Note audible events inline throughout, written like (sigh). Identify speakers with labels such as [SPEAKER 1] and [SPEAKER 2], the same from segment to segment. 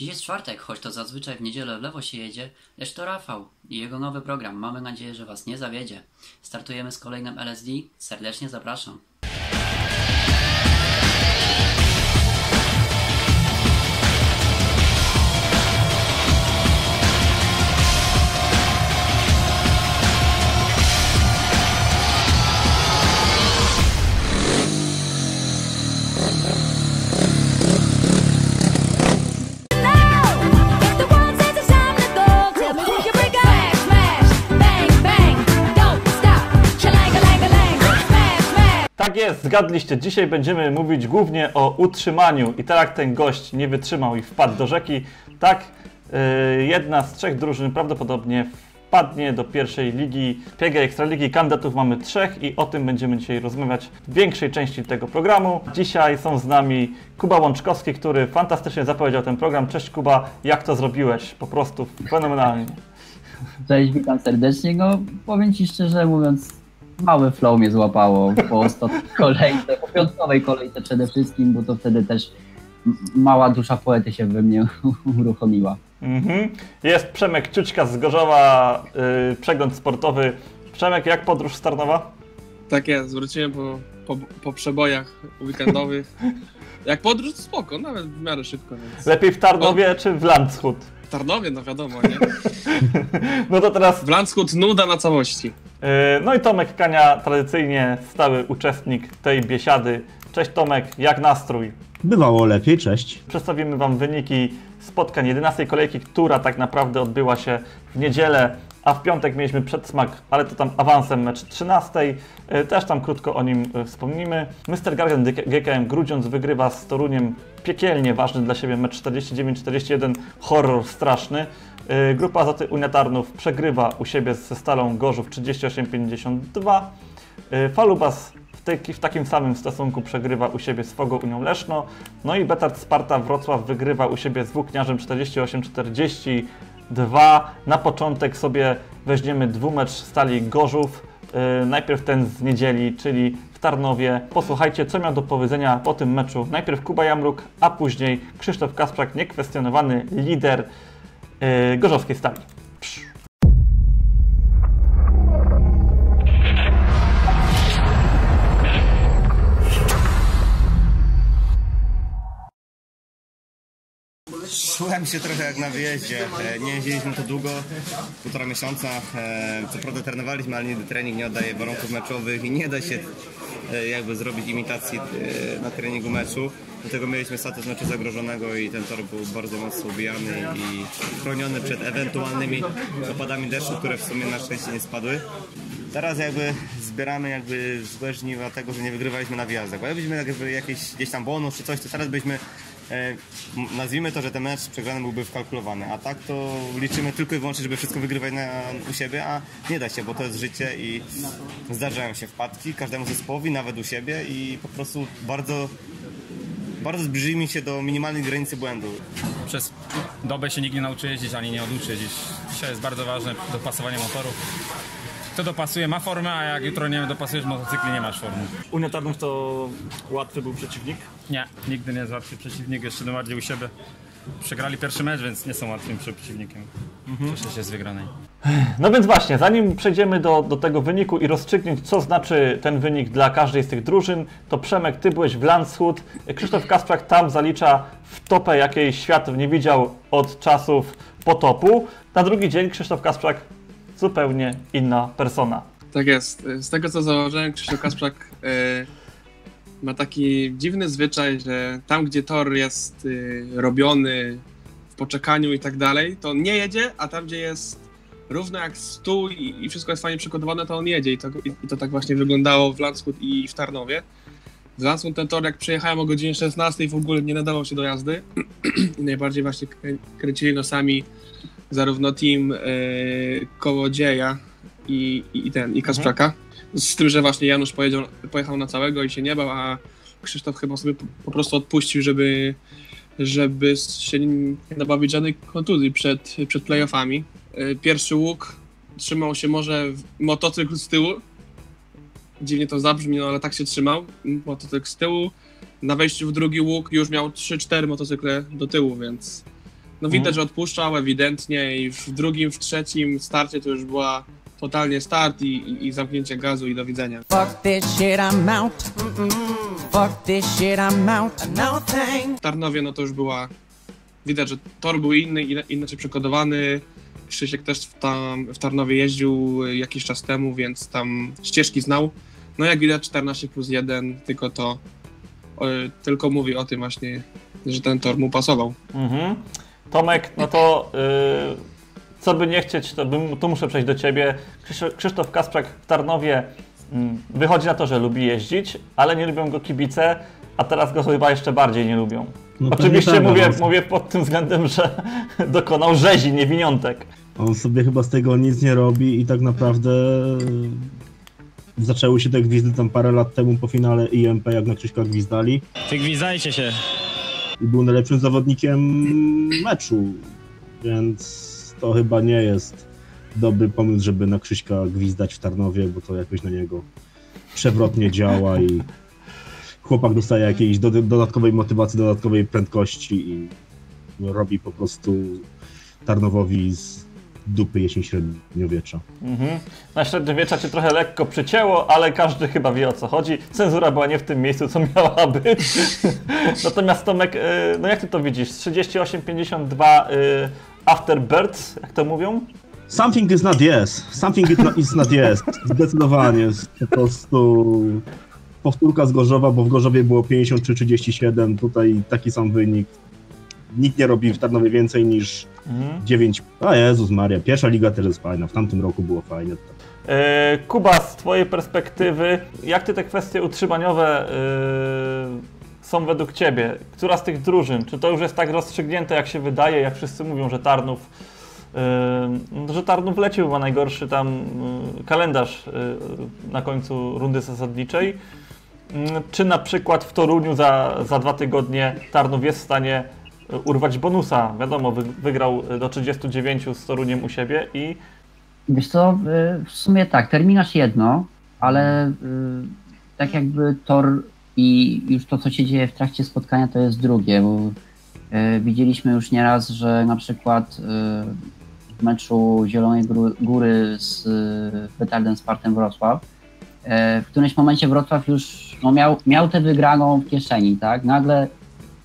[SPEAKER 1] Dziś jest czwartek, choć to zazwyczaj w niedzielę w lewo się jedzie, lecz to Rafał i jego nowy program. Mamy nadzieję, że Was nie zawiedzie. Startujemy z kolejnym LSD. Serdecznie zapraszam.
[SPEAKER 2] Jest, zgadliście. Dzisiaj będziemy mówić głównie o utrzymaniu i tak ten gość nie wytrzymał i wpadł do rzeki, tak yy, jedna z trzech drużyn prawdopodobnie wpadnie do pierwszej ligi PG Ekstraligi. Kandydatów mamy trzech i o tym będziemy dzisiaj rozmawiać w większej części tego programu. Dzisiaj są z nami Kuba Łączkowski, który fantastycznie zapowiedział ten program. Cześć Kuba, jak to zrobiłeś? Po prostu fenomenalnie.
[SPEAKER 3] Cześć, witam serdecznie. No, powiem Ci szczerze mówiąc, mały flow mnie złapało po ostatniej (laughs) kolejce, po piątkowej kolejce przede wszystkim, bo to wtedy też mała dusza poety się we mnie (laughs) uruchomiła.
[SPEAKER 2] Mhm. Jest Przemek Ciućka z Gorzowa, yy, przegląd sportowy. Przemek, jak podróż z Tarnowa?
[SPEAKER 4] Tak jest, wróciłem po, po, po przebojach weekendowych. (laughs) Jak podróż, to spoko, nawet w miarę szybko, więc...
[SPEAKER 2] Lepiej w Tarnowie czy w Landshut?
[SPEAKER 4] Tarnowie, no wiadomo, nie? (laughs)
[SPEAKER 2] No to teraz,
[SPEAKER 4] W Landshut nuda na całości.
[SPEAKER 2] yy, no i Tomek Kania, tradycyjnie stały uczestnik tej biesiady. Cześć Tomek, jak nastrój?
[SPEAKER 5] Bywało lepiej, cześć.
[SPEAKER 2] Przedstawimy Wam wyniki spotkań 11 kolejki, która tak naprawdę odbyła się w niedzielę, a w piątek mieliśmy przedsmak, ale to tam awansem mecz 13. Y, Też tam krótko o nim y, wspomnimy. Mr. Garden GKM Grudziądz wygrywa z Toruniem piekielnie ważny dla siebie mecz 49-41, horror straszny. Y, Grupa Azoty Unia Tarnów przegrywa u siebie ze Stalą Gorzów 38-52. Y, Falubas tej, w takim samym stosunku przegrywa u siebie z Fogo Unią Leszno. No i Betard Sparta Wrocław wygrywa u siebie z Włókniarzem 48-42. Na początek sobie weźmiemy dwumecz Stali Gorzów. Yy, najpierw ten z niedzieli, czyli w Tarnowie. Posłuchajcie, co miał do powiedzenia po tym meczu. Najpierw Kuba Jamruk, a później Krzysztof Kasprzak, niekwestionowany lider yy, gorzowskiej Stali.
[SPEAKER 6] Czułem się trochę jak na wyjeździe. E, Nie jeździliśmy to długo, półtora miesiąca. E, Co prawda trenowaliśmy, ale nigdy trening nie oddaje warunków meczowych i nie da się e, jakby zrobić imitacji na treningu meczu. Dlatego mieliśmy status meczu zagrożonego i ten tor był bardzo mocno ubijany i chroniony przed ewentualnymi opadami deszczu, które w sumie na szczęście nie spadły. Teraz jakby zbieramy jakby złe żniwa tego, że nie wygrywaliśmy na wjazdach. Bo jakbyśmy jakby jakiś gdzieś tam bonus czy coś, to teraz byśmy nazwijmy to, że ten mecz przegrany byłby wkalkulowany, a tak to liczymy tylko i wyłącznie, żeby wszystko wygrywać na, u siebie, a nie da się, bo to jest życie i zdarzają się wpadki każdemu zespołowi, nawet u siebie i po prostu bardzo, bardzo zbliżymy się do minimalnej granicy błędu.
[SPEAKER 7] przez dobę się nikt nie nauczy jeździć, ani nie oduczy jeździć. Dzisiaj jest bardzo ważne dopasowanie motorów. Kto dopasuje ma formę, a jak jutro nie dopasujesz motocykli, nie masz formy.
[SPEAKER 2] Unia Tarnów to łatwy był przeciwnik.
[SPEAKER 7] Nie, nigdy nie jest łatwy przeciwnik, jeszcze tym bardziej u siebie. Przegrali pierwszy mecz, więc nie są łatwym przeciwnikiem. Mhm. Cieszę się z wygranej.
[SPEAKER 2] No więc właśnie, zanim przejdziemy do, do tego wyniku i rozstrzygnięć, co znaczy ten wynik dla każdej z tych drużyn, to Przemek, ty byłeś w Landshut, Krzysztof Kasprzak tam zalicza w topę, jakiej świat nie widział od czasów potopu. Na drugi dzień Krzysztof Kasprzak zupełnie inna persona.
[SPEAKER 4] Tak jest. Z tego co założyłem, Krzysztof Kasprzak e, ma taki dziwny zwyczaj, że tam gdzie tor jest e, robiony w poczekaniu i tak dalej, to on nie jedzie, a tam gdzie jest równo jak stół i, i wszystko jest fajnie przygotowane, to on jedzie. I to, i, i to tak właśnie wyglądało w Landshut i w Tarnowie. W Landshut ten tor, jak przejechałem o godzinie 16 w ogóle nie nadawał się do jazdy. (clears throat) I najbardziej właśnie krę- kręcili nosami zarówno team e, Kołodzieja i, i ten, i Kasprzaka. Z tym, że właśnie Janusz pojechał na całego i się nie bał, a Krzysztof chyba sobie po, po prostu odpuścił, żeby, żeby się nie nabawić żadnej kontuzji przed, przed playoffami. E, Pierwszy łuk trzymał się może motocykl z tyłu. Dziwnie to zabrzmi, no ale tak się trzymał. Motocykl z tyłu. Na wejściu w drugi łuk już miał 3-4 motocykle do tyłu, więc No widać, że odpuszczał ewidentnie i w drugim, w trzecim starcie to już była totalnie start i, i, i zamknięcie gazu i do widzenia.
[SPEAKER 5] Fuck this shit, I'm out. Fuck this shit, I'm out. No thanks.
[SPEAKER 4] W Tarnowie no to już była, widać, że tor był inny, ina- inaczej przykodowany. Krzysiek też w, tam, w Tarnowie jeździł y, jakiś czas temu, więc tam ścieżki znał. No jak widać 14 plus 1, tylko to o, tylko mówi o tym właśnie, że ten tor mu pasował.
[SPEAKER 2] Mhm. Tomek, no to y, co by nie chcieć, to, bym, to muszę przejść do ciebie. Krzysz- Krzysztof Kasprzak w Tarnowie mm, wychodzi na to, że lubi jeździć, ale nie lubią go kibice, a teraz go chyba jeszcze bardziej nie lubią.
[SPEAKER 8] No
[SPEAKER 2] Oczywiście
[SPEAKER 8] tak,
[SPEAKER 2] mówię,
[SPEAKER 8] no.
[SPEAKER 2] mówię pod tym względem, że (laughs) dokonał rzezi, niewiniątek.
[SPEAKER 8] On sobie chyba z tego nic nie robi i tak naprawdę e, zaczęły się te gwizdy tam parę lat temu po finale IMP, jak na Krzyśka gwizdali
[SPEAKER 9] Ty gwizdajcie się.
[SPEAKER 8] I był najlepszym zawodnikiem meczu, więc to chyba nie jest dobry pomysł, żeby na Krzyśka gwizdać w Tarnowie, bo to jakoś na niego przewrotnie działa i chłopak dostaje jakiejś do, dodatkowej motywacji, dodatkowej prędkości i robi po prostu Tarnowowi z dupy jesień średniowiecza.
[SPEAKER 2] Mhm. Na średniowiecza cię trochę lekko przycięło, ale każdy chyba wie o co chodzi. Cenzura była nie w tym miejscu, co miała być. (laughs) Natomiast Tomek, y, no jak ty to widzisz? 38-52 y, Afterbirds, jak to mówią?
[SPEAKER 8] Something is not yes. Something is not, yes. Zdecydowanie. Po prostu powtórka z Gorzowa, bo w Gorzowie było 53-37. Tutaj taki sam wynik. Nikt nie robi w Tarnowie więcej niż
[SPEAKER 2] Mhm.
[SPEAKER 8] 9. A Jezus Maria, pierwsza liga też jest fajna. W tamtym roku było fajnie.
[SPEAKER 2] E, Kuba, z Twojej perspektywy, jak Ty te kwestie utrzymaniowe e, są według Ciebie? Która z tych drużyn? Czy to już jest tak rozstrzygnięte, jak się wydaje, jak wszyscy mówią, że Tarnów, e, że Tarnów lecił, ma najgorszy tam e, kalendarz e, na końcu rundy zasadniczej? Mm, Czy na przykład w Toruniu za, za dwa tygodnie Tarnów jest w stanie urwać bonusa? Wiadomo, wy, wygrał do 39 z Toruniem u siebie i
[SPEAKER 3] Wiesz co, w sumie tak, terminarz jedno, ale y, tak jakby tor i już to, co się dzieje w trakcie spotkania, to jest drugie, bo y, widzieliśmy już nieraz, że na przykład y, w meczu Zielonej Góry z Petardem Spartem Wrocław, w którymś momencie Wrocław już no, miał, miał tę wygraną w kieszeni, tak? Nagle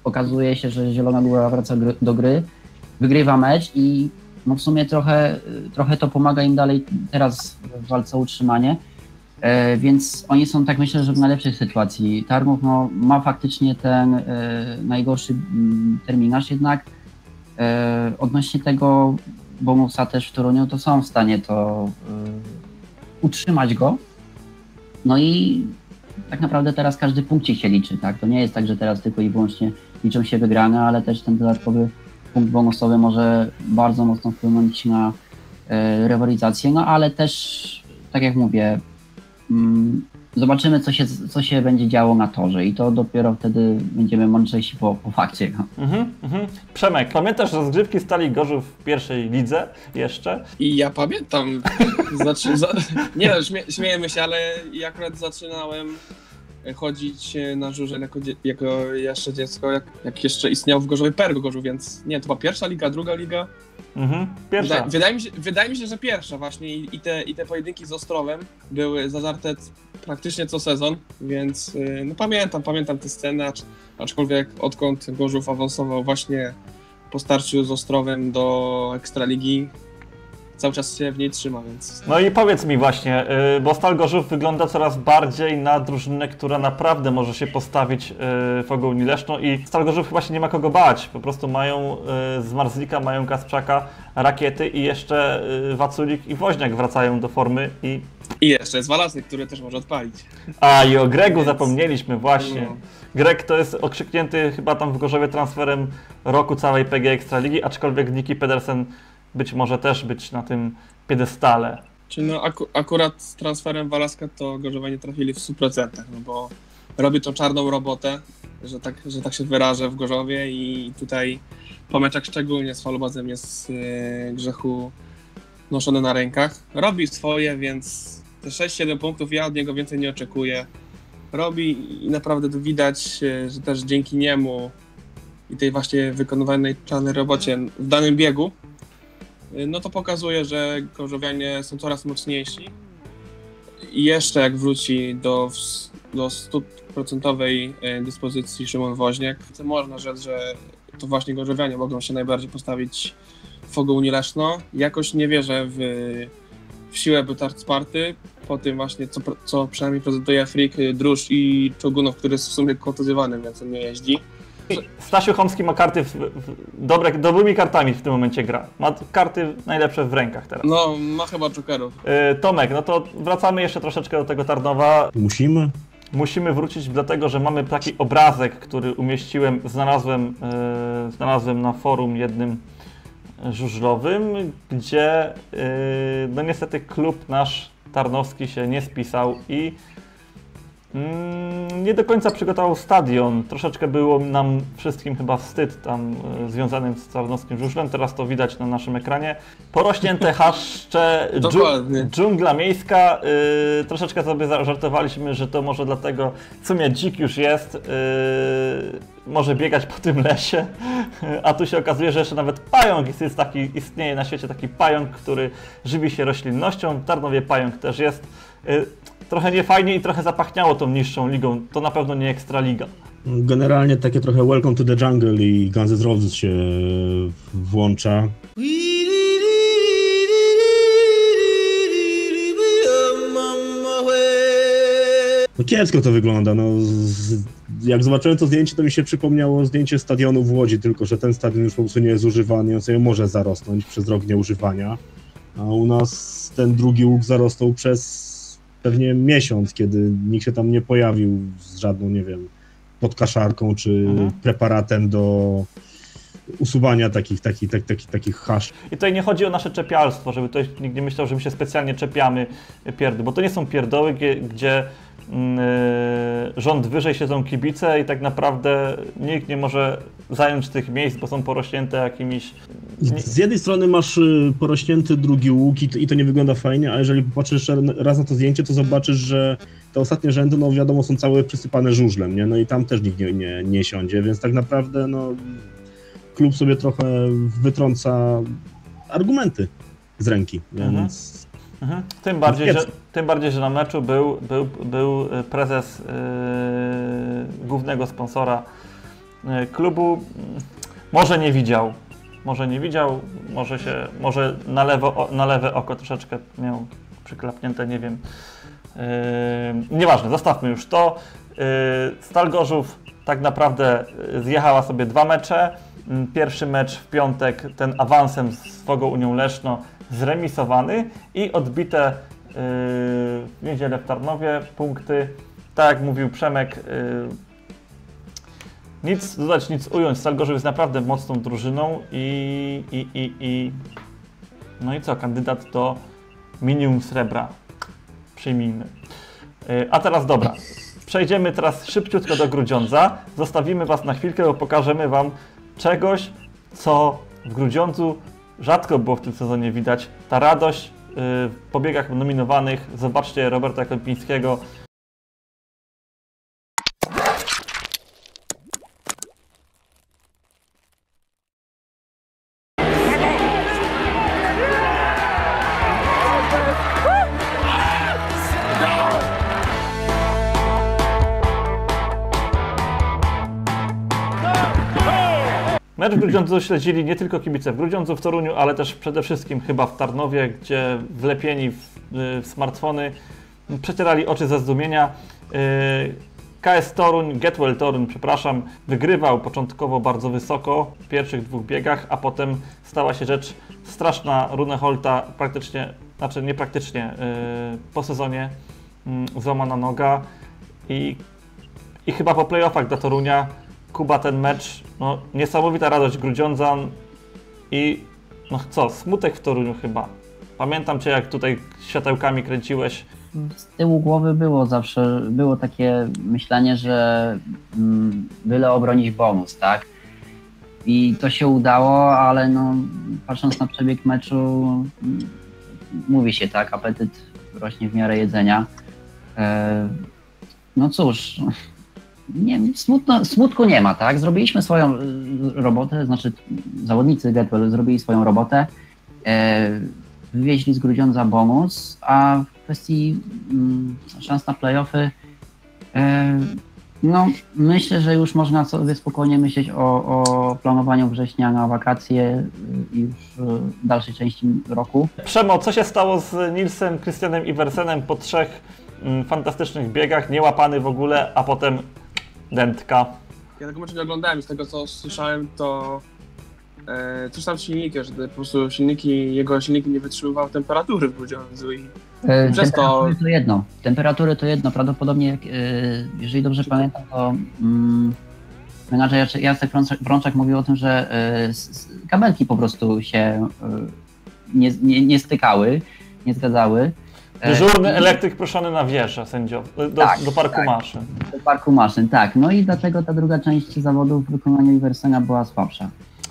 [SPEAKER 3] okazuje się, że Zielona Góra wraca do gry, wygrywa mecz i no w sumie trochę, trochę to pomaga im dalej teraz w walce o utrzymanie. E, więc oni są tak myślę, że w najlepszej sytuacji. Tarmów no, ma faktycznie ten e, najgorszy mm, terminarz, jednak e, odnośnie tego bonusa też w Toruniu, to są w stanie to e, utrzymać go. No i tak naprawdę teraz każdy punkcik się liczy, tak? To nie jest tak, że teraz tylko i wyłącznie liczą się wygrane, ale też ten dodatkowy punkt bonusowy może bardzo mocno wpłynąć na e, rywalizację, no ale też, tak jak mówię, mm, zobaczymy, co się, co się będzie działo na torze i to dopiero wtedy będziemy mądrzejsi po, po fakcie. No.
[SPEAKER 2] Mhm, mhm. Przemek, pamiętasz rozgrywki Stali Gorzów w pierwszej lidze jeszcze?
[SPEAKER 4] I ja pamiętam, (laughs) znaczy, za, nie no, śmie, śmiejemy się, ale ja akurat zaczynałem chodzić na żużel jako, jako jeszcze dziecko, jak, jak jeszcze istniał w Gorzowie Perg Gorzów, więc nie, to była pierwsza liga, druga liga.
[SPEAKER 2] Mhm. Pierwsza.
[SPEAKER 4] Wydaje, wydaje, mi się, wydaje mi się, że pierwsza właśnie i, i, te, i te pojedynki z Ostrowem były zazarte praktycznie co sezon, więc y, no pamiętam, pamiętam te sceny, acz, aczkolwiek odkąd Gorzów awansował właśnie po starciu z Ostrowem do Ekstraligi, cały czas się w niej trzyma, więc
[SPEAKER 2] No i powiedz mi właśnie, y, bo Stal Gorzów wygląda coraz bardziej na drużynę, która naprawdę może się postawić y, w Ogołni Leszno i Stal Gorzów chyba się nie ma kogo bać. Po prostu mają y, z Marzlika, mają Kasprzaka, Rakiety i jeszcze Waculik i Woźniak wracają do formy i...
[SPEAKER 4] I jeszcze jest Walasny, który też może odpalić.
[SPEAKER 2] A i o Gregu
[SPEAKER 4] Więc-
[SPEAKER 2] zapomnieliśmy właśnie.
[SPEAKER 4] No.
[SPEAKER 2] Greg to jest okrzyknięty chyba tam w Gorzowie transferem roku całej PG Ekstraligi, aczkolwiek Niki Pedersen być może też być na tym piedestale.
[SPEAKER 4] Czy no aku, akurat z transferem Walaska to Gorzowie nie trafili w 100%, no bo robi tą czarną robotę, że tak, że tak się wyrażę w Gorzowie i tutaj po meczach szczególnie z Falubazem jest yy, grzechu noszony na rękach. Robi swoje, więc te 6-7 punktów ja od niego więcej nie oczekuję. Robi i naprawdę tu widać, yy, że też dzięki niemu i tej właśnie wykonywanej czarnej robocie w danym biegu, y, no to pokazuje, że gorzowianie są coraz mocniejsi. I jeszcze jak wróci do, do 100% y, dyspozycji Szymon Woźniak, to można rzec, że to właśnie gorzowianie mogą się najbardziej postawić w Ogół Leszno. Jakoś nie wierzę w, w siłę Bytard Sparty, po tym właśnie, co, co przynajmniej prezentuje Frik, y, Drusz i Czogunow, który jest w sumie kontuzjowany, więc on nie jeździ.
[SPEAKER 2] Stasiu Chomski ma karty, w, w, dobre, dobrymi kartami w tym momencie gra. Ma karty najlepsze w rękach teraz.
[SPEAKER 4] No, ma chyba Jokerów.
[SPEAKER 2] Y, Tomek, no to wracamy jeszcze troszeczkę do tego Tarnowa.
[SPEAKER 8] Musimy?
[SPEAKER 2] Musimy wrócić, dlatego że mamy taki obrazek, który umieściłem, znalazłem, y, znalazłem na forum jednym żużlowym, gdzie y, no niestety klub nasz tarnowski się nie spisał i nie do końca przygotował stadion. Troszeczkę było nam wszystkim chyba wstyd tam y, związanym z tarnowskim żużlem. Teraz to widać na naszym ekranie. Porośnięte (laughs) haszcze, dżu- dżungla miejska. Y, troszeczkę sobie zażartowaliśmy, że to może dlatego, w sumie dzik już jest, y, może biegać po tym lesie, (laughs) a tu się okazuje, że jeszcze nawet pająk jest, jest taki, istnieje na świecie taki pająk, który żywi się roślinnością. W Tarnowie pająk też jest. Y, trochę niefajnie i trochę zapachniało tą niższą ligą. To na pewno nie Ekstraliga.
[SPEAKER 8] Generalnie takie trochę Welcome to the Jungle i Guns N' Roses się włącza. No kiepsko to wygląda. No, z, jak zobaczyłem to zdjęcie, to mi się przypomniało zdjęcie stadionu w Łodzi, tylko że ten stadion już po prostu nie jest używany, on sobie może zarosnąć przez rok nieużywania. A u nas ten drugi łuk zarosnął przez pewnie miesiąc, kiedy nikt się tam nie pojawił z żadną, nie wiem, podkaszarką czy
[SPEAKER 2] Mhm.
[SPEAKER 8] preparatem do usuwania takich, takich, tak, takich, takich hasz.
[SPEAKER 2] I tutaj nie chodzi o nasze czepialstwo, żeby ktoś nikt nie myślał, że my się specjalnie czepiamy pierdół, bo to nie są pierdoły, gdzie rząd wyżej siedzą kibice i tak naprawdę nikt nie może zająć tych miejsc, bo są porośnięte jakimiś...
[SPEAKER 8] Z jednej strony masz y, porośnięty drugi łuk i to, nie wygląda fajnie, a jeżeli popatrzysz raz na to zdjęcie, to zobaczysz, że te ostatnie rzędy, no wiadomo, są całe przysypane żużlem, nie? No i tam też nikt nie, nie, nie siądzie, więc tak naprawdę, no, klub sobie trochę wytrąca argumenty z ręki, więc
[SPEAKER 2] Mhm. Tym, bardziej, że, tym bardziej, że na meczu był, był, był y, prezes y, głównego sponsora y, klubu. Mm, Może nie widział, może nie widział, może się, może na, lewo, na lewe oko troszeczkę miał przyklapnięte, nie wiem. Yy, nieważne, zostawmy już to. Yy, Stal Gorzów tak naprawdę yy, zjechała sobie dwa mecze. Yy, Pierwszy mecz w piątek, ten awansem z Fogą Unią Leszno zremisowany i odbite yy, w niedzielę w Tarnowie punkty. Tak jak mówił Przemek, yy, nic dodać, nic ująć. Stal Gorzów jest naprawdę mocną drużyną i, i, i, i no i co, kandydat do minimum srebra. Przyjmijmy. Yy, A teraz dobra. Przejdziemy teraz szybciutko do Grudziądza. Zostawimy Was na chwilkę, bo pokażemy Wam czegoś, co w Grudziądzu rzadko było w tym sezonie widać. Ta radość yy, w pobiegach nominowanych. Zobaczcie Roberta Kąpińskiego. Mecz Grudziądzu śledzili nie tylko kibice w Grudziądzu, w Toruniu, ale też przede wszystkim chyba w Tarnowie, gdzie wlepieni w, y, w smartfony przecierali oczy ze zdumienia. Y, KS Toruń, Getwell Toruń, przepraszam, wygrywał początkowo bardzo wysoko w pierwszych dwóch biegach, a potem stała się rzecz straszna. Runeholta praktycznie, znaczy nie praktycznie, y, po sezonie y, złamana noga i i chyba po playoffach dla Torunia Kuba ten mecz, no niesamowita radość Grudziądzan i no co, smutek w Toruniu chyba. Pamiętam Cię jak tutaj światełkami kręciłeś.
[SPEAKER 3] z tyłu głowy było zawsze, było takie myślenie, że mm, byle obronić bonus, tak? I to się udało, ale no, patrząc na przebieg meczu, mm, mówi się tak, apetyt rośnie w miarę jedzenia. E, no cóż, nie, smutno, smutku nie ma, tak? Zrobiliśmy swoją y, robotę, znaczy zawodnicy Getwell zrobili swoją robotę, e, wywieźli z Grudziądza bonus, a w kwestii mm, szans na playoffy e, no, myślę, że już można sobie spokojnie myśleć o, o planowaniu września na wakacje y, i już y, w dalszej części roku.
[SPEAKER 2] Przemo, co się stało z Nilsem, Christianem Iversenem po trzech mm, fantastycznych biegach, niełapany w ogóle, a potem dętka.
[SPEAKER 4] Ja tego meczu nie oglądałem, z tego co słyszałem, to e, coś tam z silnikiem, że te po prostu silniki, jego silniki nie wytrzymywały temperatury w Grudziądzu i
[SPEAKER 3] E,
[SPEAKER 4] Przez to-
[SPEAKER 3] Temperatury to jedno. Temperatury to jedno. Prawdopodobnie, jak, e, jeżeli dobrze pamiętam, to mm, menadżer Jacek- Brączak, Brączak mówił o tym, że e, s- s- kabelki po prostu się e, nie, nie, nie stykały, nie zgadzały. E,
[SPEAKER 2] Dyżurny elektryk proszony na wieżę sędziow, do,
[SPEAKER 3] Tak,
[SPEAKER 2] do parku
[SPEAKER 3] tak.
[SPEAKER 2] maszyn.
[SPEAKER 3] do parku maszyn, tak. No i dlatego ta druga część zawodów w wykonaniu Iversena była słabsza.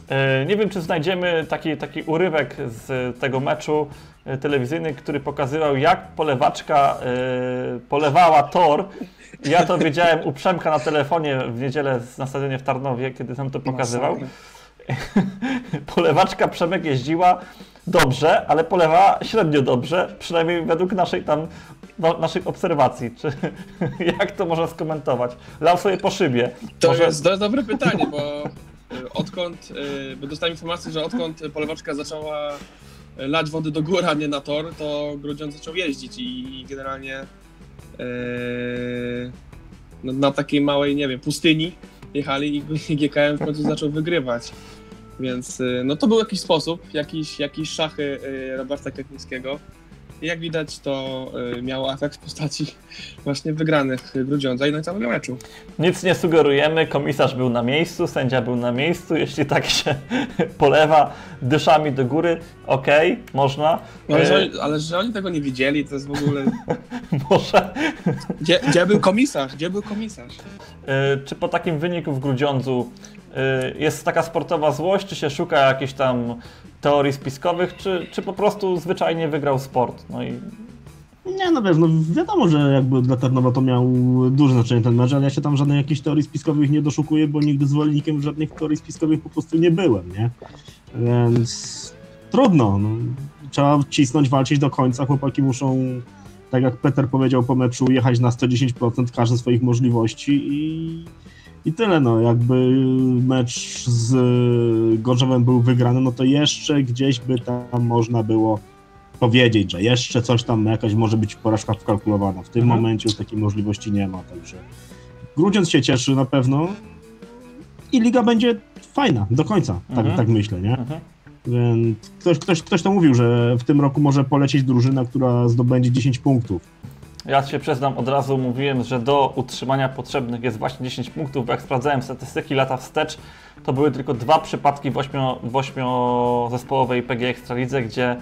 [SPEAKER 2] E, Nie wiem, czy znajdziemy taki, taki urywek z tego meczu e, telewizyjny, który pokazywał, jak polewaczka polewała tor. Ja to wiedziałem u Przemka na telefonie w niedzielę z- na stadionie w Tarnowie, kiedy sam to pokazywał. (laughs) Polewaczka Przemek jeździła dobrze, ale polewała średnio dobrze, przynajmniej według naszej tam no, naszych obserwacji. Czy, (laughs) jak to można skomentować? Lał sobie po szybie.
[SPEAKER 4] To,
[SPEAKER 2] Może-
[SPEAKER 4] jest, to jest dobre pytanie, bo y, odkąd, y, bo dostałem informację, że odkąd polewaczka zaczęła y, lać wody do góry, a nie na tor, to Grudziądz zaczął jeździć i generalnie y, no, na takiej małej, nie wiem, pustyni jechali i GKM w końcu zaczął wygrywać. Więc y, no to był jakiś sposób, jakiś, jakiś szachy y, Roberta Kwietnickiego. Jak widać, to y, miało efekt w postaci właśnie wygranych Grudziądza i no i całego meczu.
[SPEAKER 2] Nic nie sugerujemy, komisarz był na miejscu, sędzia był na miejscu, jeśli tak się (laughs) polewa dyszami do góry, okej, można.
[SPEAKER 4] Ale że,
[SPEAKER 2] E,
[SPEAKER 4] oni, ale że oni tego nie widzieli, to jest w ogóle. (laughs)
[SPEAKER 2] może.
[SPEAKER 4] Gdzie, gdzie był komisarz? Gdzie był komisarz?
[SPEAKER 2] E, Czy po takim wyniku w Grudziądzu jest taka sportowa złość, czy się szuka jakichś tam teorii spiskowych, czy, czy po prostu zwyczajnie wygrał sport? No i
[SPEAKER 8] Nie, no wiesz, no wiadomo, że jakby dla Tarnowa to miał duże znaczenie ten mecz, ale ja się tam żadnej jakichś teorii spiskowych nie doszukuję, bo nigdy zwolennikiem żadnych teorii spiskowych po prostu nie byłem, nie? Więc trudno, no. Trzeba cisnąć, walczyć do końca, chłopaki muszą, tak jak Peter powiedział po meczu, jechać na 110% każde swoich możliwości i, i tyle, no. Jakby mecz z Gorzowem był wygrany, no to jeszcze gdzieś by tam można było powiedzieć, że jeszcze coś tam, jakaś może być porażka wkalkulowana. W tym
[SPEAKER 2] Mhm.
[SPEAKER 8] momencie już takiej możliwości nie ma, także Grudziądz się cieszy na pewno i liga będzie fajna do końca, tak,
[SPEAKER 2] Mhm.
[SPEAKER 8] tak myślę, nie?
[SPEAKER 2] Mhm.
[SPEAKER 8] Więc ktoś, ktoś, ktoś to mówił, że w tym roku może polecieć drużyna, która zdobędzie 10 punktów.
[SPEAKER 2] Ja się przyznam, od razu mówiłem, że do utrzymania potrzebnych jest właśnie 10 punktów, bo jak sprawdzałem statystyki lata wstecz, to były tylko dwa przypadki w, ośmio, w ośmiozespołowej PG Ekstralidze, gdzie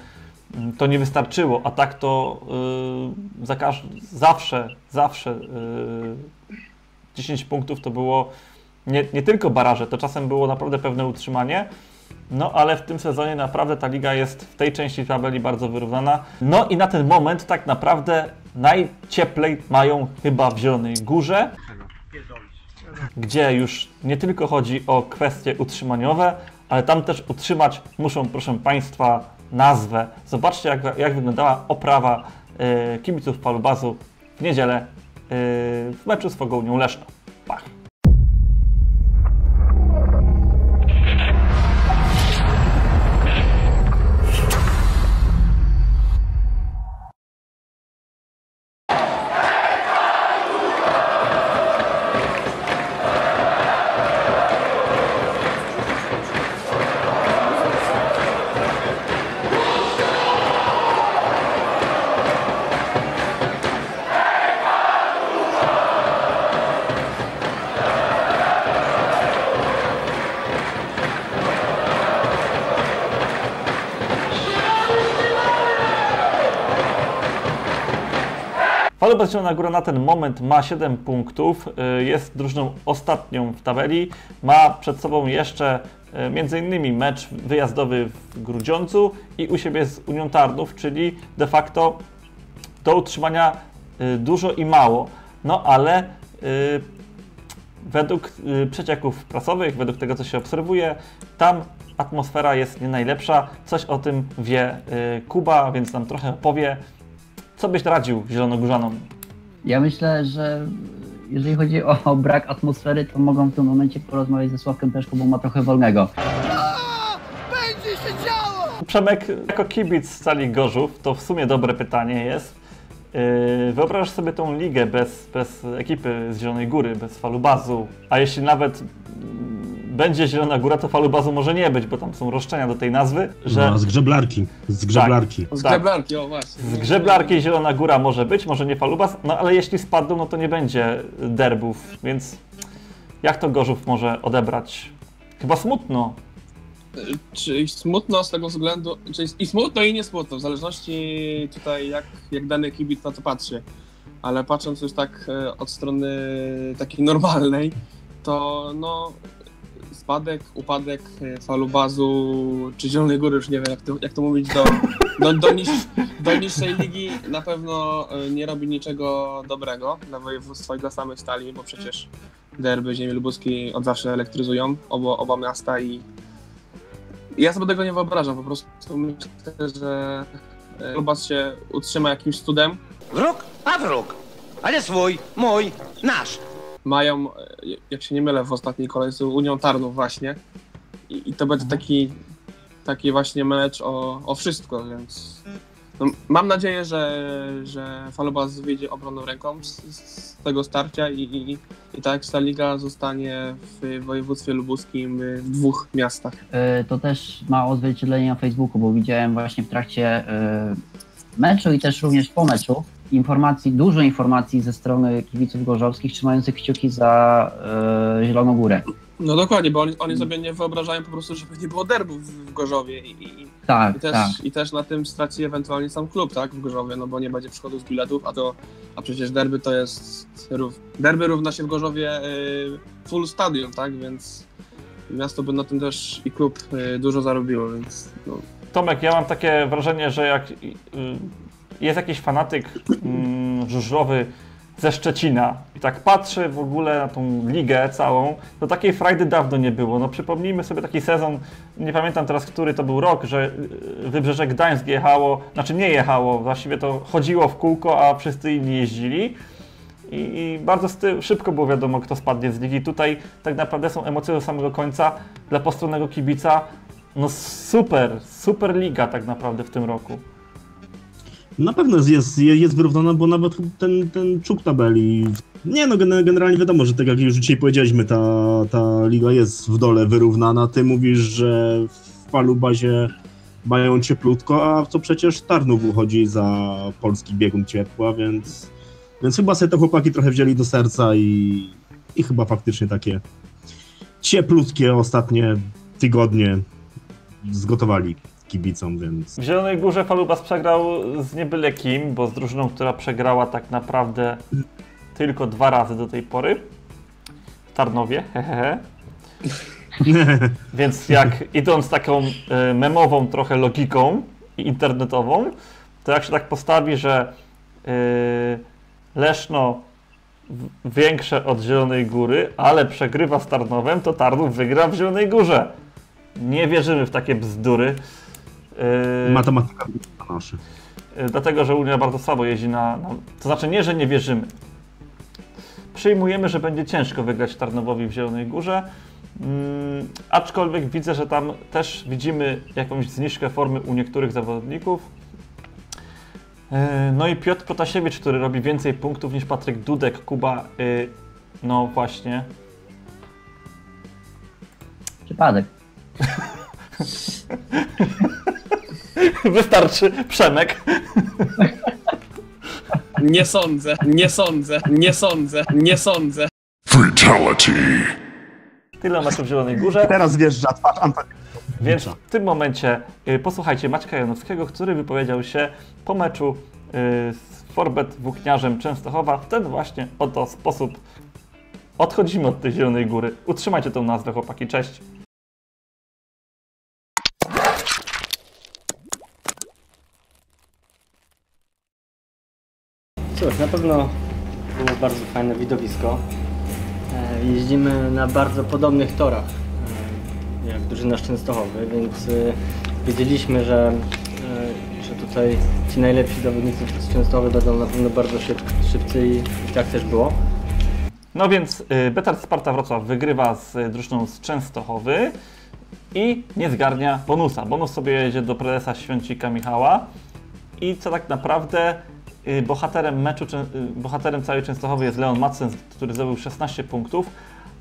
[SPEAKER 2] mm, to nie wystarczyło, a tak to yy, za każ- zawsze, zawsze yy, 10 punktów to było nie, nie tylko baraże, to czasem było naprawdę pewne utrzymanie, no ale w tym sezonie naprawdę ta liga jest w tej części tabeli bardzo wyrównana. No i na ten moment tak naprawdę najcieplej mają chyba w Zielonej Górze, gdzie już nie tylko chodzi o kwestie utrzymaniowe, ale tam też utrzymać muszą, proszę Państwa, nazwę. Zobaczcie, jak, jak wyglądała oprawa e, kibiców Palubazu w niedzielę e, w meczu z Fogołnią Leszno. Pach. Falubas Zielona Góra na ten moment ma 7 punktów, y, jest drużyną ostatnią w tabeli, ma przed sobą jeszcze y, między innymi mecz wyjazdowy w Grudziądzu i u siebie z Unią Tarnów, czyli de facto do utrzymania y, dużo i mało, no ale według przecieków prasowych, według tego co się obserwuje, tam atmosfera jest nie najlepsza. Coś o tym wie Kuba, więc nam trochę opowie. Co byś radził zielonogórzanom?
[SPEAKER 3] Ja myślę, że jeżeli chodzi o, o brak atmosfery, to mogą w tym momencie porozmawiać ze Sławkiem Peszką, bo ma trochę wolnego.
[SPEAKER 2] Przemek, jako kibic z cali Gorzów, to w sumie dobre pytanie jest. Yy, Wyobrażasz sobie tą ligę bez, bez ekipy z Zielonej Góry, bez falubazu, a jeśli nawet będzie Zielona Góra, to falubazu może nie być, bo tam są roszczenia do tej nazwy, że
[SPEAKER 8] No, z grzeblarki. Z grzeblarki.
[SPEAKER 4] Z
[SPEAKER 2] Tak.
[SPEAKER 4] Greblarki, o właśnie.
[SPEAKER 2] z Grzeblarki Zielona Góra może być, może nie falubaz, no ale jeśli spadną, no to nie będzie derbów, więc jak to Gorzów może odebrać? Chyba smutno.
[SPEAKER 4] Czyli smutno z tego względu, czyli i smutno i nie smutno, w zależności tutaj jak, jak dany kibic na to patrzy. Ale patrząc już tak e, od strony takiej normalnej, to no spadek, upadek e, falubazu czy Zielonej Góry, już nie wiem jak to, jak to mówić, do, do, do, niż, do niższej ligi na pewno e, nie robi niczego dobrego dla województwa i dla samych stali, bo przecież derby ziemi lubuskiej od zawsze elektryzują oba, oba miasta i ja sobie tego nie wyobrażam, po prostu myślę, że e, Lubas się utrzyma jakimś cudem.
[SPEAKER 9] Wróg, a wróg. Ale swój, mój, nasz.
[SPEAKER 4] Mają, e, jak się nie mylę, w ostatniej kolejce Unią Tarnów właśnie. I, i to będzie taki, taki właśnie mecz o, o wszystko, więc no, mam nadzieję, że, że Falubas wyjdzie obronną ręką z, z tego starcia i, i, i ta Ekstraliga zostanie w województwie lubuskim w dwóch miastach.
[SPEAKER 3] Y, To też ma odzwierciedlenie na Facebooku, bo widziałem właśnie w trakcie y, meczu i też również po meczu informacji, dużo informacji ze strony kibiców gorzowskich trzymających kciuki za y, Zieloną Górę.
[SPEAKER 4] No dokładnie, bo oni, oni sobie nie wyobrażają po prostu, żeby nie było derbów w, w Gorzowie i, i,
[SPEAKER 3] Tak,
[SPEAKER 4] i, też,
[SPEAKER 3] tak.
[SPEAKER 4] i też na tym straci ewentualnie sam klub, tak, w Gorzowie, no bo nie będzie przychodu z biletów, a to, a przecież derby to jest, rów, derby równa się w Gorzowie y, full stadium, tak, więc miasto by na tym też i klub y, dużo zarobiło, więc no,
[SPEAKER 2] Tomek, ja mam takie wrażenie, że jak y, jest jakiś fanatyk mm, żużlowy ze Szczecina i tak patrzy w ogóle na tą ligę całą, to takiej frajdy dawno nie było. No przypomnijmy sobie taki sezon, nie pamiętam teraz, który to był rok, że y, Wybrzeże Gdańsk jechało, znaczy nie jechało, właściwie to chodziło w kółko, a wszyscy inni jeździli. I, i bardzo szybko było wiadomo, kto spadnie z ligi. Tutaj tak naprawdę są emocje do samego końca. Dla postronnego kibica, no super, super liga tak naprawdę w tym roku.
[SPEAKER 8] Na pewno jest, jest, jest wyrównana, bo nawet ten, ten czuk tabeli. Nie no, gen- generalnie wiadomo, że tak jak już dzisiaj powiedzieliśmy, ta, ta liga jest w dole wyrównana. Ty mówisz, że w Palubazie mają cieplutko, a to przecież Tarnów uchodzi za polski biegun ciepła, więc, więc chyba sobie te chłopaki trochę wzięli do serca i, i chyba faktycznie takie cieplutkie ostatnie tygodnie zgotowali kibicom, więc
[SPEAKER 2] W Zielonej Górze Falubas przegrał z niebyle kim, bo z drużyną, która przegrała tak naprawdę tylko dwa razy do tej pory. W Tarnowie, hehehe. (laughs) Więc jak idąc taką e, memową trochę logiką i internetową, to jak się tak postawi, że e, Leszno większe od Zielonej Góry, ale przegrywa z Tarnowem, to Tarnów wygra w Zielonej Górze. Nie wierzymy w takie bzdury. E,
[SPEAKER 8] matematyka nasze.
[SPEAKER 2] Y, Dlatego, że Unia bardzo słabo jeździ na, na. To znaczy nie, że nie wierzymy. Przyjmujemy, że będzie ciężko wygrać Tarnowowi w Zielonej Górze. Mm, aczkolwiek widzę, że tam też widzimy jakąś zniżkę formy u niektórych zawodników. Y, No i Piotr Protasiewicz, który robi więcej punktów niż Patryk Dudek, Kuba. No właśnie.
[SPEAKER 3] Przypadek. (laughs) (laughs)
[SPEAKER 2] Wystarczy Przemek.
[SPEAKER 4] nie sądzę, nie sądzę, nie sądzę, nie sądzę.
[SPEAKER 2] Tyle meczów w Zielonej Górze.
[SPEAKER 8] Teraz wjeżdża twarz Antoni.
[SPEAKER 2] Więc w tym momencie y, posłuchajcie Maćka Janowskiego, który wypowiedział się po meczu y, z Forbet Włókniarzem Częstochowa w ten właśnie oto sposób. Odchodzimy od tej Zielonej Góry. Utrzymajcie tą nazwę, chłopaki. Cześć.
[SPEAKER 10] Cóż, na pewno było bardzo fajne widowisko. E, Jeździmy na bardzo podobnych torach e, jak drużyna Częstochowy, więc e, wiedzieliśmy, że, że tutaj ci najlepsi zawodnicy z Częstochowy będą na pewno bardzo szyb, szybcy i, tak też było.
[SPEAKER 2] No więc Betard Sparta Wrocław wygrywa z drużyną z Częstochowy i nie zgarnia bonusa. Bonus sobie jedzie do prezesa Święcika Michała i co tak naprawdę bohaterem meczu, y, bohaterem całej Częstochowy jest Leon Madsen, który zdobył 16 punktów,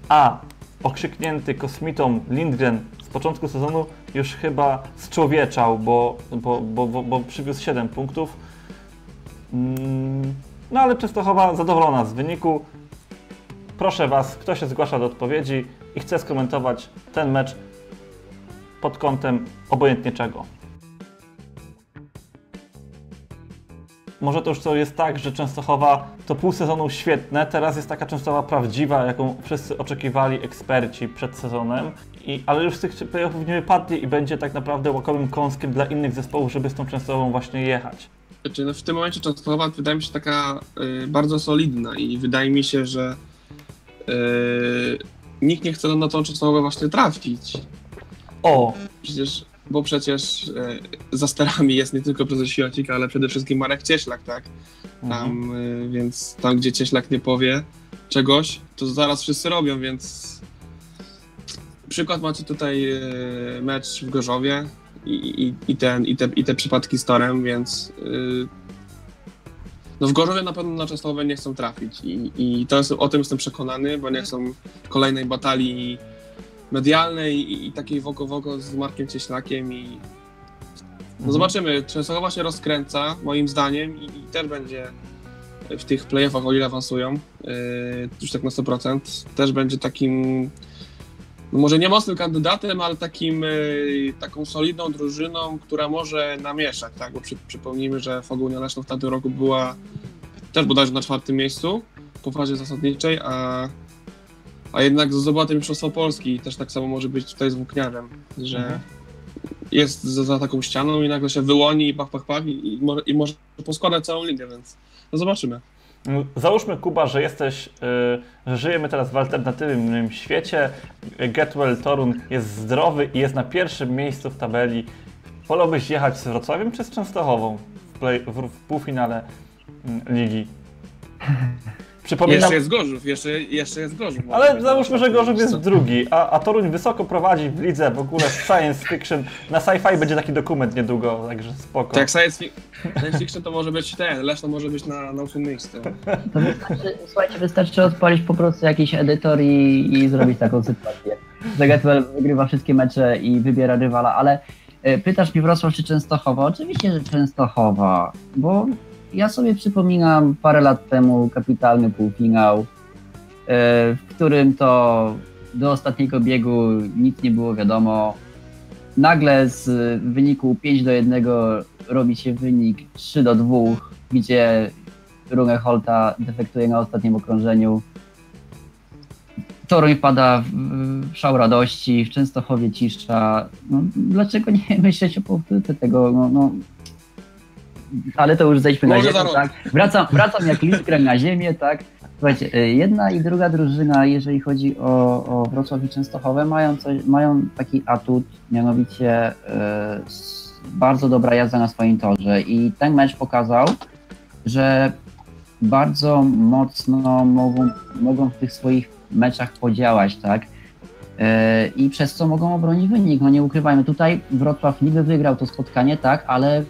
[SPEAKER 2] a okrzyknięty kosmitą Lindgren z początku sezonu już chyba zczłowieczał, bo, bo, bo, bo, bo przywiózł 7 punktów. Mm, No ale Częstochowa zadowolona z wyniku. Proszę Was, kto się zgłasza do odpowiedzi i chce skomentować ten mecz pod kątem obojętnie czego. Może to już to jest tak, że Częstochowa to pół sezonu świetne, teraz jest taka Częstochowa prawdziwa, jaką wszyscy oczekiwali eksperci przed sezonem, I, ale już z tych playoffów nie wypadli i będzie tak naprawdę łakowym kąskiem dla innych zespołów, żeby z tą Częstochową właśnie jechać.
[SPEAKER 4] Znaczy, no w tym momencie Częstochowa wydaje mi się taka y, bardzo solidna i wydaje mi się, że y, nikt nie chce na tą Częstochowę właśnie trafić.
[SPEAKER 2] O!
[SPEAKER 4] Przecież, bo przecież y, za sterami jest nie tylko prezes Świocik, ale przede wszystkim Marek Cieślak, tak? Tam, y, więc tam, gdzie Cieślak nie powie czegoś, to zaraz wszyscy robią, więc przykład macie tutaj y, mecz w Gorzowie i, i, i, ten, i, te, i te przypadki z Torem, więc no w Gorzowie na pewno na Częstochowę nie chcą trafić i, i to jest, o tym jestem przekonany, bo nie chcą kolejnej batalii medialnej i, i takiej woko woko z Markiem Cieślakiem i no
[SPEAKER 2] Mhm.
[SPEAKER 4] zobaczymy, Częstochowa się rozkręca moim zdaniem i, i też będzie w tych playoffach, o ile awansują, yy, już tak na 100%, też będzie takim no może nie mocnym kandydatem, ale takim, yy, taką solidną drużyną, która może namieszać, tak? Bo przy, przypomnijmy, że Fogonia Leszno w tamtym roku była też bodajże na czwartym miejscu po fazie zasadniczej, a, a jednak zdobyła Mistrzostwo Polski i też tak samo może być tutaj z Włókniarzem, że
[SPEAKER 2] Mhm.
[SPEAKER 4] jest za, za taką ścianą i nagle się wyłoni i pach, pach, pach i, i, może, i może poskładać całą linię, więc no zobaczymy.
[SPEAKER 2] No, Załóżmy, Kuba, że jesteś, y, że żyjemy teraz w alternatywnym świecie. Getwell Torun jest zdrowy i jest na pierwszym miejscu w tabeli. Wolałbyś jechać z Wrocławiem czy z Częstochową w, play, w, w półfinale mm, ligi? (laughs) Przypominam,
[SPEAKER 4] Jeszcze jest Gorzów, jeszcze, jeszcze jest Gorzów.
[SPEAKER 2] ale załóżmy, że Gorzów jest drugi, a, a Toruń wysoko prowadzi w lidze w ogóle science fiction. Na sci-fi będzie taki dokument niedługo, także spoko.
[SPEAKER 4] Tak jak science, fi- science fiction to może być ten, Leszno może być na, na ósmym miejscu.
[SPEAKER 3] To wystarczy, słuchajcie, wystarczy odpalić po prostu jakiś edytor i, i zrobić taką sytuację. Że Getwell wygrywa wszystkie mecze i wybiera rywala, ale e, pytasz mnie Wrocław czy Częstochowa? Oczywiście, że Częstochowa, bo ja sobie przypominam parę lat temu kapitalny półfinał, e, w którym to do ostatniego biegu nic nie było wiadomo. Nagle z wyniku 5 do 1 robi się wynik 3 do 2, gdzie Runge Holta defektuje na ostatnim okrążeniu. Toruń wpada w w szał radości, w Częstochowie cisza. No, dlaczego nie (laughs) myśleć o powtórce tego? No, no. Ale to już zejdźmy na ziemię, tak? Wracam, wracam jak Lindgren na ziemię, tak? Słuchajcie, y, jedna i druga drużyna, jeżeli chodzi o, o Wrocław i Częstochowę, mają, coś, mają taki atut, mianowicie y, bardzo dobra jazda na swoim torze i ten mecz pokazał, że bardzo mocno mogą, mogą w tych swoich meczach podziałać, tak? E, I przez co mogą obronić wynik. No nie ukrywajmy, tutaj Wrocław niby wygrał to spotkanie, tak, ale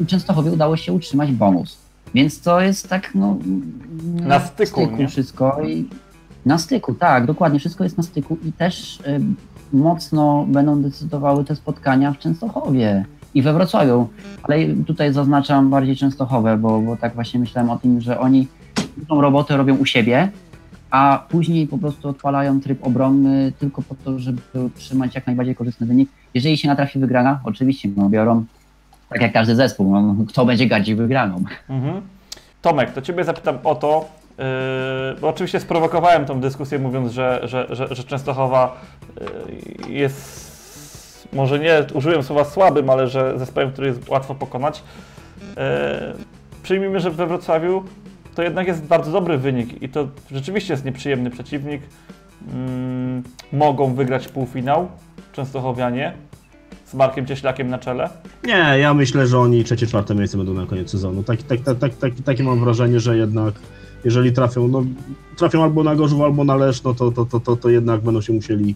[SPEAKER 3] u Częstochowie udało się utrzymać bonus. Więc to jest tak, no.
[SPEAKER 2] Na styku, nie?
[SPEAKER 3] wszystko. I na styku, tak, dokładnie, wszystko jest na styku i też y, mocno będą decydowały te spotkania w Częstochowie i we Wrocławiu. Ale tutaj zaznaczam bardziej Częstochowę, bo, bo tak właśnie myślałem o tym, że oni tą robotę robią u siebie, a później po prostu odpalają tryb obronny tylko po to, żeby utrzymać jak najbardziej korzystny wynik. Jeżeli się natrafi wygrana, oczywiście no, biorą, tak jak każdy zespół, no, kto będzie gardził wygraną.
[SPEAKER 2] Mhm. Tomek, to Ciebie zapytam o to, yy, oczywiście sprowokowałem tą dyskusję mówiąc, że, że, że, że Częstochowa yy, jest, może nie użyłem słowa słabym, ale że zespołem, który jest łatwo pokonać. Yy, przyjmijmy, że we Wrocławiu to jednak jest bardzo dobry wynik i to rzeczywiście jest nieprzyjemny przeciwnik. Mm, mogą wygrać półfinał Częstochowianie z Markiem Cieślakiem na czele.
[SPEAKER 8] Nie, ja myślę, że oni trzecie, czwarte miejsce będą na koniec sezonu. Tak, tak, tak, tak, tak, takie mam wrażenie, że jednak jeżeli trafią, no, trafią albo na Gorzów, albo na Leszno, to, to, to, to, to jednak będą się musieli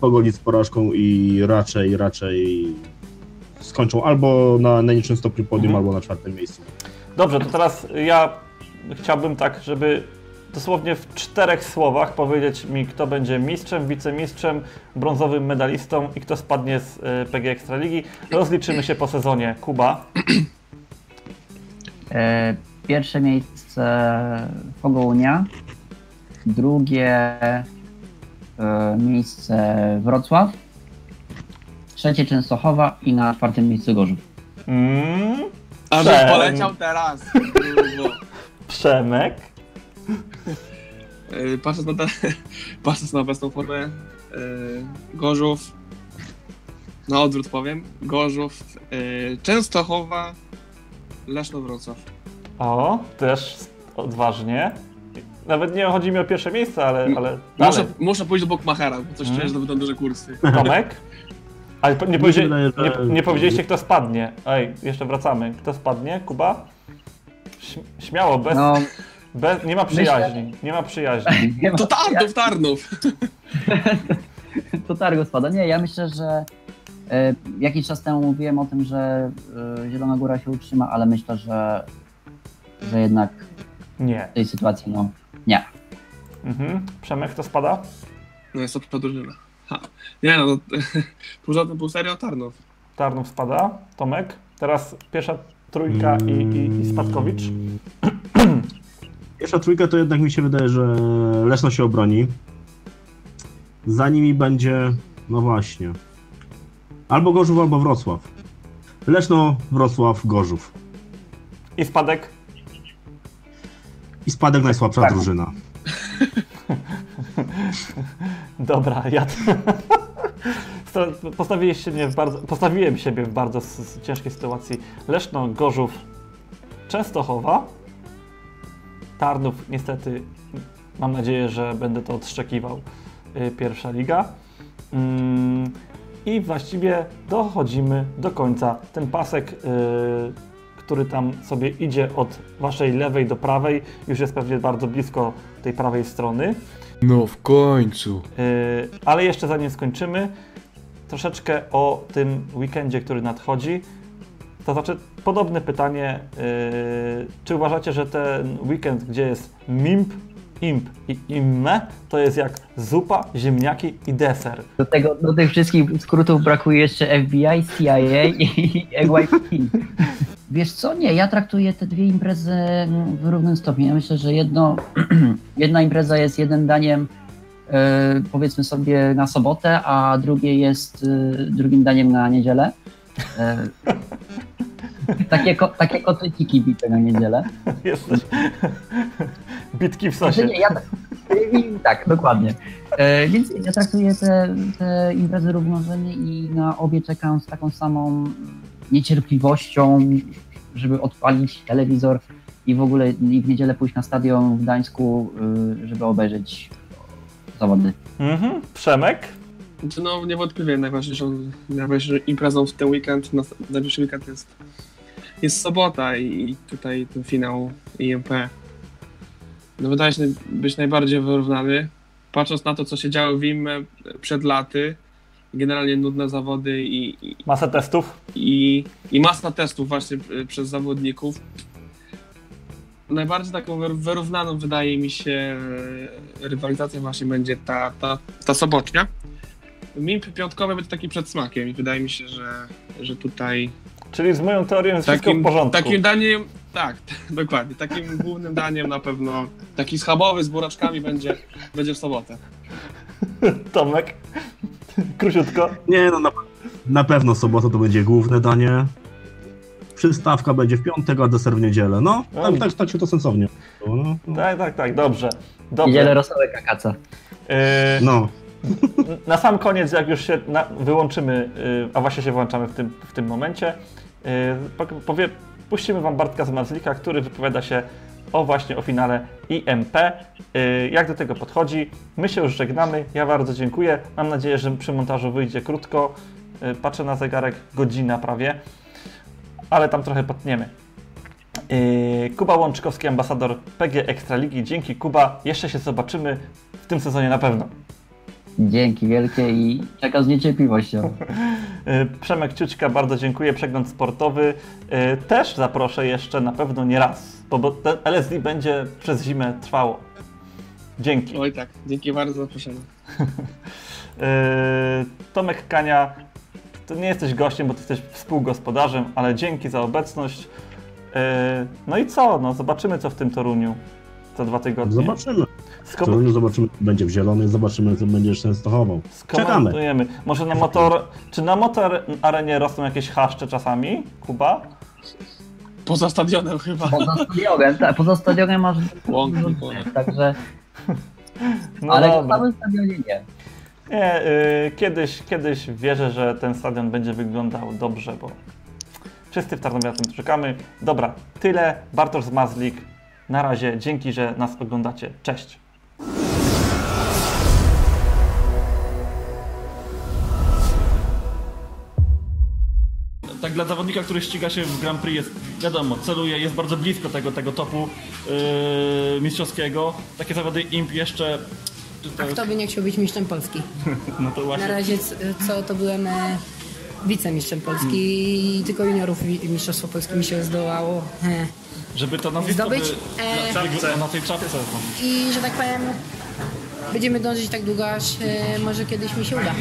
[SPEAKER 8] pogodzić z porażką i raczej, raczej skończą albo na najniższym stopniu podium,
[SPEAKER 2] Mhm.
[SPEAKER 8] albo na czwartym miejscu.
[SPEAKER 2] Dobrze, to teraz ja chciałbym tak, żeby dosłownie w czterech słowach powiedzieć mi, kto będzie mistrzem, wicemistrzem, brązowym medalistą i kto spadnie z y, PG Ekstraligi. Rozliczymy się po sezonie. Kuba.
[SPEAKER 3] E, Pierwsze miejsce Pogołunia, drugie e, miejsce Wrocław, trzecie Częstochowa i na czwartym miejscu Gorzów.
[SPEAKER 2] Mm,
[SPEAKER 4] poleciał teraz.
[SPEAKER 2] Przemek.
[SPEAKER 4] Yy, Patrząc na, te, (laughs) patrząc na obecną formę, yy, Gorzów, na odwrót powiem, Gorzów, yy, Częstochowa, Leszno Wrocław.
[SPEAKER 2] O, też odważnie. Nawet nie chodzi mi o pierwsze miejsce, ale, ale
[SPEAKER 4] Muszę,
[SPEAKER 2] dalej.
[SPEAKER 4] muszę pójść do Bokmachera, bo coś czuję, że to będą duże kursy.
[SPEAKER 2] Tomek? Ale nie,
[SPEAKER 8] Mi
[SPEAKER 2] powiedzie,
[SPEAKER 8] się wydaje,
[SPEAKER 2] nie,
[SPEAKER 8] że-
[SPEAKER 2] nie powiedzieliście, kto spadnie. Ej, jeszcze wracamy. Kto spadnie? Kuba? Śmiało, bez,
[SPEAKER 3] No, (laughs)
[SPEAKER 2] bez, nie ma przyjaźni. Nie ma przyjaźni. (laughs)
[SPEAKER 3] nie ma-
[SPEAKER 4] To Tarnów, Tarnów! (laughs)
[SPEAKER 3] to Targo spada. Nie, ja myślę, że e, jakiś czas temu mówiłem o tym, że e, Zielona Góra się utrzyma, ale myślę, że, że jednak
[SPEAKER 2] Nie.
[SPEAKER 3] w tej sytuacji, no, nie.
[SPEAKER 2] Mhm. Przemek, kto spada?
[SPEAKER 4] No jest to drużyna. Ha. Nie no, to, pół żartem, pół serio, Tarnów.
[SPEAKER 2] Tarnów spada. Tomek? Teraz pierwsza trójka i, i, i Spadkowicz. (clears throat)
[SPEAKER 8] Pierwsza trójka to jednak mi się wydaje, że Leszno się obroni. Za nimi będzie, no właśnie, albo Gorzów, albo Wrocław. Leszno, Wrocław, Gorzów.
[SPEAKER 2] I Spadek?
[SPEAKER 8] I spadek najsłabsza
[SPEAKER 3] Tak.
[SPEAKER 8] drużyna. (laughs)
[SPEAKER 2] Dobra, ja... (laughs) Mnie w bardzo, postawiłem siebie w bardzo ciężkiej sytuacji. Leszno, Gorzów, Częstochowa, Tarnów niestety mam nadzieję, że będę to odszczekiwał. y, Pierwsza liga. Mm, I właściwie dochodzimy do końca. Ten pasek, y, który tam sobie idzie od waszej lewej do prawej, już jest pewnie bardzo blisko tej prawej strony.
[SPEAKER 11] No w końcu.
[SPEAKER 2] Yy, ale jeszcze zanim skończymy, troszeczkę o tym weekendzie, który nadchodzi. To znaczy, podobne pytanie. Yy, czy uważacie, że ten weekend, gdzie jest MIMP, IMP i IMME, to jest jak zupa, ziemniaki i deser?
[SPEAKER 3] Do, tego, do tych wszystkich skrótów brakuje jeszcze FBI, CIA i NYPD. (laughs) Wiesz co, nie, ja traktuję te dwie imprezy w równym stopniu. Ja myślę, że jedno, (clears throat) jedna impreza jest jednym daniem powiedzmy sobie na sobotę, a drugie jest e, drugim daniem na niedzielę. E, (laughs) takie, ko, takie kotleciki bite na niedzielę.
[SPEAKER 2] Jesteś bitki w
[SPEAKER 3] Znaczy
[SPEAKER 2] sosie.
[SPEAKER 3] nie, ja, i, tak, dokładnie. E, więc ja traktuję te, te imprezy równorzędnie i na obie czekam z taką samą niecierpliwością, żeby odpalić telewizor i w ogóle i w niedzielę pójść na stadion w Gdańsku, żeby obejrzeć zawody.
[SPEAKER 2] Mhm. Przemek?
[SPEAKER 4] Znaczy, No niewątpliwie najważniejszą, najważniejszą imprezą w ten weekend, na najbliższy weekend jest, jest sobota i, tutaj ten finał IMP no wydaje się być najbardziej wyrównany. Patrząc na to, co się działo w IME przed laty, generalnie nudne zawody i, i,
[SPEAKER 2] Masę testów?
[SPEAKER 4] i, i masa testów właśnie y, przez zawodników. Najbardziej taką wyr- wyrównaną wydaje mi się rywalizacją właśnie będzie ta, ta, ta sobocznia. MIMP piątkowy będzie taki przedsmakiem i wydaje mi się, że, że tutaj
[SPEAKER 2] Czyli z moją teorią jest wszystko
[SPEAKER 4] takim,
[SPEAKER 2] w porządku.
[SPEAKER 4] takim daniem, tak, (laughs) dokładnie, takim głównym daniem na pewno, taki schabowy z buraczkami będzie, będzie w sobotę. (laughs)
[SPEAKER 2] Tomek? Króciutko.
[SPEAKER 8] Nie, no na, na pewno sobota to będzie główne danie. Przystawka będzie w piątek, a deser w niedzielę. No, tak, tak, tak się to sensownie. No, no.
[SPEAKER 2] Tak, tak, tak, dobrze.
[SPEAKER 3] Niedzielę
[SPEAKER 2] dobrze.
[SPEAKER 3] rosołek akaca.
[SPEAKER 2] Yy,
[SPEAKER 8] no. (laughs)
[SPEAKER 2] Na sam koniec, jak już się na, wyłączymy, yy, a właśnie się włączamy w tym, w tym momencie, yy, po- powie, puścimy Wam Bartka z Marzlika, który wypowiada się o właśnie o finale IMP. Y, Jak do tego podchodzi? My się już żegnamy. Ja bardzo dziękuję. Mam nadzieję, że przy montażu wyjdzie krótko. Y, Patrzę na zegarek, godzina prawie, ale tam trochę potniemy. Yy, Kuba Łączkowski, ambasador PG Ekstraligi. Dzięki Kuba. Jeszcze się zobaczymy w tym sezonie na pewno.
[SPEAKER 3] Dzięki wielkie i czekam z niecierpliwością. (laughs)
[SPEAKER 2] Yy, Przemek Ciućka, bardzo dziękuję. Przegląd sportowy yy, też zaproszę jeszcze na pewno nie raz, bo, bo ten LSD będzie przez zimę trwało. Dzięki.
[SPEAKER 4] Oj tak, dzięki bardzo za zaproszenie. (laughs)
[SPEAKER 2] Tomek Kania, to nie jesteś gościem, bo ty jesteś współgospodarzem, ale dzięki za obecność. Yy, No i co? No zobaczymy co w tym Toruniu za dwa tygodnie.
[SPEAKER 8] Zobaczymy.
[SPEAKER 2] W
[SPEAKER 8] W Toruniu zobaczymy, co będzie w Zielonej, zobaczymy, co będzie Częstochową. Czekamy.
[SPEAKER 2] Skomentujemy. Może na motor. Czy na motor arenie rosną jakieś chaszcze czasami? Kuba?
[SPEAKER 4] Poza stadionem chyba.
[SPEAKER 3] Poza stadionem, tak, poza stadionem masz
[SPEAKER 4] Łąki,
[SPEAKER 3] także...
[SPEAKER 2] No
[SPEAKER 3] ale
[SPEAKER 2] dobra.
[SPEAKER 3] w samym stadionie nie.
[SPEAKER 2] Nie, y, kiedyś, kiedyś wierzę, że ten stadion będzie wyglądał dobrze, bo wszyscy w Tarnowie na tym czekamy. Dobra, tyle. Bartosz Zmazlik. Na razie, dzięki, że nas oglądacie. Cześć. Tak dla zawodnika, który ściga się w Grand Prix jest, wiadomo, celuje, jest bardzo blisko tego, tego topu yy, mistrzowskiego. Takie zawody imp jeszcze...
[SPEAKER 12] A kto by nie chciał być mistrzem Polski? (laughs)
[SPEAKER 2] No to właśnie...
[SPEAKER 12] Na razie co to byłem e, wicemistrzem Polski i tylko juniorów mistrzostwo Polski mi się zdołało. E.
[SPEAKER 2] Żeby to nazwisko
[SPEAKER 12] Zdobyć?
[SPEAKER 2] by-
[SPEAKER 12] E.
[SPEAKER 2] na, czapce. na tej czapce.
[SPEAKER 12] I że tak powiem, będziemy dążyć tak długo, aż e, może kiedyś mi się uda.